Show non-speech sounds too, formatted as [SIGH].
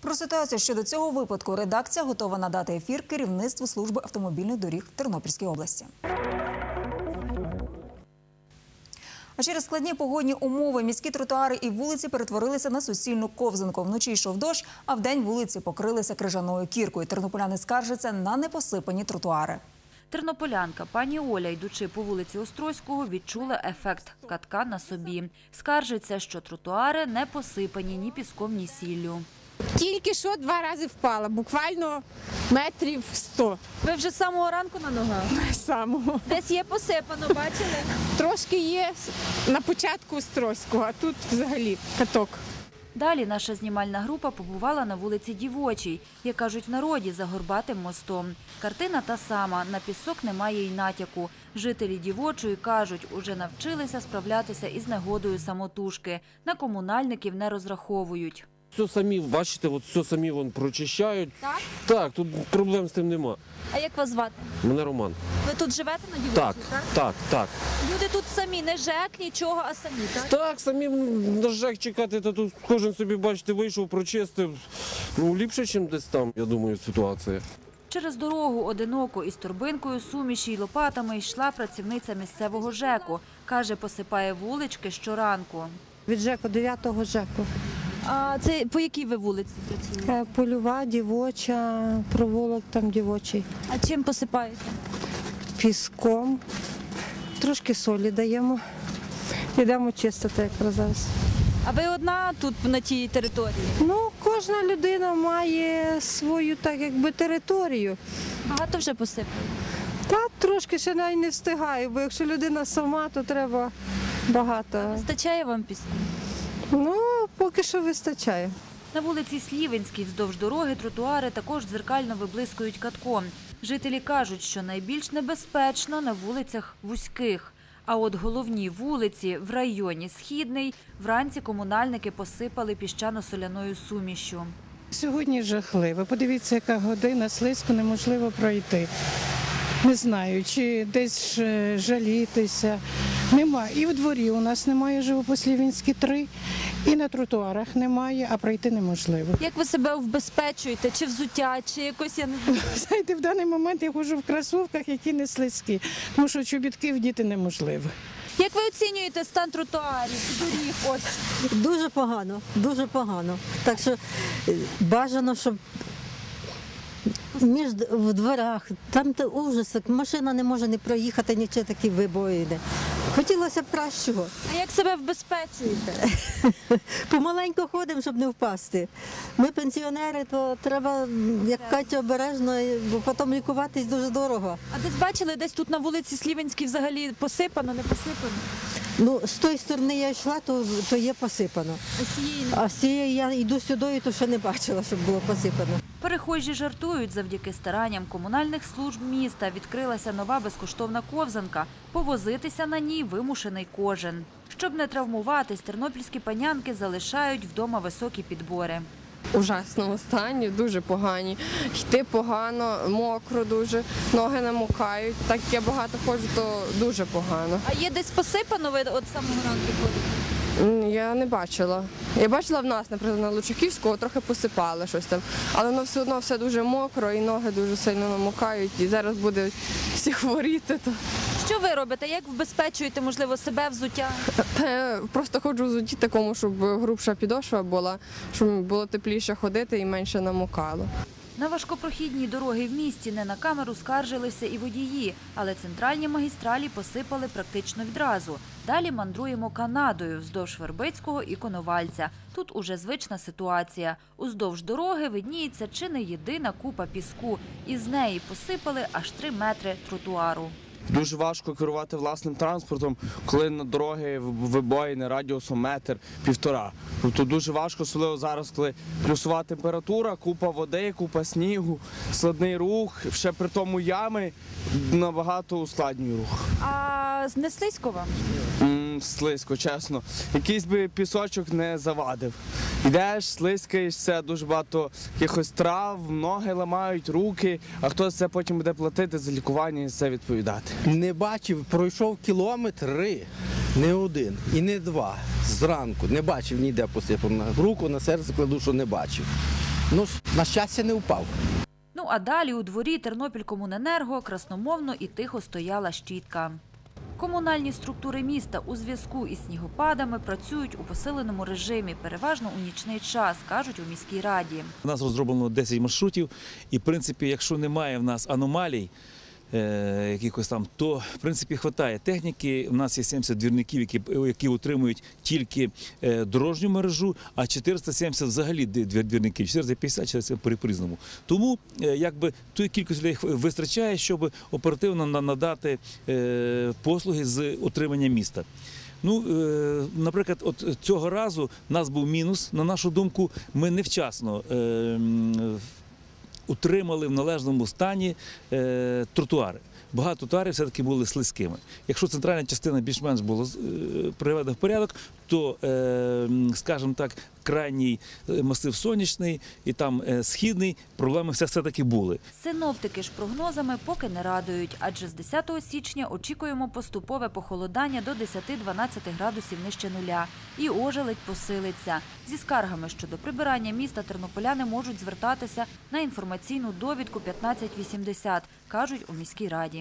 Про ситуацію щодо цього випадку редакція готова надати ефір керівництву служби автомобільних доріг Тернопільської області. А через складні погодні умови міські тротуари і вулиці перетворилися на суцільну ковзанку. Вночі йшов дощ, а вдень вулиці покрилися крижаною кіркою. Тернополяни скаржаться на непосипані тротуари. Тернополянка пані Оля, йдучи по вулиці Острозького, відчула ефект катка на собі. Скаржиться, що тротуари не посипані ні піском, ні сіллю. Тільки що два рази впала, буквально метрів 100 Ви вже з самого ранку на ногах? самого. Десь є посипано, бачили? Трошки є на початку Острозького, а тут взагалі каток. Далі наша знімальна група побувала на вулиці Дівочій, як кажуть в народі, за горбатим мостом. Картина та сама, на пісок немає й натяку. Жителі Дівочої кажуть, уже навчилися справлятися із негодою самотужки. На комунальників не розраховують. Все самі, бачите, от все самі вон прочищають. Так? Так, тут проблем з тим нема. А як вас звати? Мене Роман. Ви тут живете на Дівочій, Так, так? так, так. Люди тут самі, не ЖЕК, нічого, а самі, так? Так, самі на жах чекати, та тут кожен собі, бачите, вийшов, прочистив. Ну, ліпше, ніж десь там, я думаю, ситуація. Через дорогу одиноко із торбинкою суміші й лопатами йшла працівниця місцевого ЖЕКу. Каже, посипає вулички щоранку. Від ЖЕКу, 9-го ЖЕКу. А це по якій ви вулиці працюєте? Е, Польова, дівоча, провулок там дівочий. А чим посипаєте? Піском. Трошки солі даємо. Йдемо чистити якраз зараз. А ви одна тут на тій території? Ну, кожна людина має свою так якби територію. Багато вже посипали? Та трошки ще навіть не встигаю, бо якщо людина сама, то треба багато. Вистачає вам піску? Ну, поки що вистачає. На вулиці Слівенській вздовж дороги тротуари також дзеркально виблискують катком. Жителі кажуть, що найбільш небезпечно на вулицях вузьких. А от головні вулиці в районі Східний вранці комунальники посипали піщано-соляною сумішю. Сьогодні жахливо. Подивіться, яка година слизько неможливо пройти. Не знаю, чи десь жалітися. Нема. І в дворі у нас немає живопослівінські три, і на тротуарах немає, а пройти неможливо. Як ви себе вбезпечуєте? Чи взуття, чи якось я не знаю? Знаєте, в даний момент я ходжу в кросовках, які не слизькі, тому що чобітки вдіти неможливо. Як ви оцінюєте стан тротуарів, доріг? Ось Дуже погано, дуже погано. Так що е, бажано, щоб між в дверах, там ужас, машина не може не проїхати, нічого такі вибоїни. Хотілося б кращого. а як себе вбезпечуєте? [LAUGHS] Помаленько ходимо, щоб не впасти. Ми пенсіонери, то треба, як Катя, обережно, бо потім лікуватись дуже дорого. А десь бачили, десь тут на вулиці Слівенській взагалі посипано, не посипано? Ну, з тої сторони я йшла, то, то є посипано. А з цієї А з цієї я йду сюди, то ще не бачила, щоб було посипано. Перехожі жартують, завдяки старанням комунальних служб міста відкрилася нова безкоштовна ковзанка. Повозитися на ній вимушений кожен. Щоб не травмуватись, тернопільські панянки залишають вдома високі підбори. Ужасному стані, дуже погані. Йти погано, мокро дуже, ноги намокають. Так як я багато ходжу, то дуже погано. А є десь посипано, ви от самого ранку ходите? М, Я не бачила. Я бачила в нас, наприклад, на Лучаківського трохи посипали щось там, але воно все одно все дуже мокро і ноги дуже сильно намокають. І зараз буде всі хворіти. То Що ви робите? Як вбезпечуєте, можливо, себе взуття? та просто ходжу в такому, щоб грубша підошва була, щоб було тепліше ходити і менше намокало. На важкопрохідній дороги в місті не на камеру скаржилися і водії, але центральні магістралі посипали практично відразу. Далі мандруємо Канадою вздовж Вербицького і Коновальця. Тут уже звична ситуація. Уздовж дороги видніється чи не єдина купа піску. Із неї посипали аж три метри тротуару. Дуже важко керувати власним транспортом, коли на дороги вибоїни радіусом метр півтора. Тобто дуже важко, особливо зараз, коли плюсова температура, купа води, купа снігу, складний рух, ще при тому ями набагато ускладнює рух. А не слизько вам? Слизько, чесно. Якийсь би пісочок не завадив. Йдеш, слизькаєшся, дуже багато якихось трав, ноги ламають, руки, а хто це потім буде платити за лікування і за це відповідати. Не бачив, пройшов кілометри, не один і не два. Зранку не бачив ніде посипано. Руку на серце кладу, що не бачив. Ну, на щастя, не впав. Ну а далі у дворі Тернопількомуненерго красномовно і тихо стояла щітка. Комунальні структури міста у зв'язку із снігопадами працюють у посиленому режимі, переважно у нічний час, кажуть у міській раді. У нас розроблено 10 маршрутів, і в принципі, якщо немає в нас аномалій, якихось там, то в принципі вистачає техніки. У нас є 70 двірників, які, які утримують тільки е, дорожню мережу, а 470 взагалі двір- двірників, 450 через по-різному. Тому е, якби тої кількості людей вистачає, щоб оперативно надати е, послуги з утримання міста. Ну, е, наприклад, от цього разу в нас був мінус, на нашу думку, ми невчасно е, м, утримали в належному стані е, тротуари. Багато тротуарів все-таки були слизькими. Якщо центральна частина більш-менш була е, приведена в порядок, то, е, скажімо так, крайній е, масив сонячний і там східний, проблеми все- все-таки були. Синоптики ж прогнозами поки не радують, адже з 10 січня очікуємо поступове похолодання до 10-12 градусів нижче нуля. І ожеледь посилиться. Зі скаргами щодо прибирання міста тернополяни можуть звертатися на інформаційну довідку 1580, кажуть у міській раді.